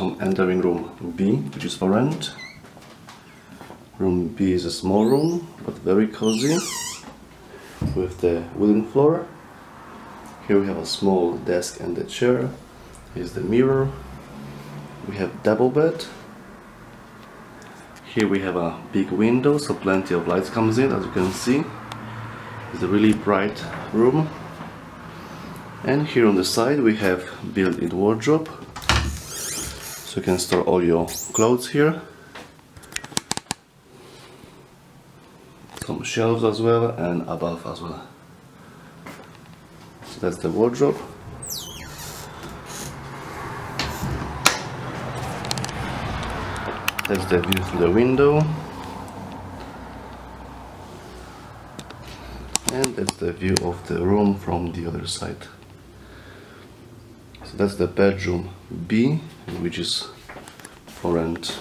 I'm entering room B, which is for rent. Room B is a small room, but very cozy, with the wooden floor. Here we have a small desk and a chair. Here's the mirror. We have double bed. Here we have a big window, so plenty of lights comes in, as you can see. It's a really bright room. And here on the side we have built-in wardrobe. So you can store all your clothes here. some shelves as well and above as well. So that's the wardrobe. That's the view through the window. And that's the view of the room from the other side so that's the bedroom B which is for rent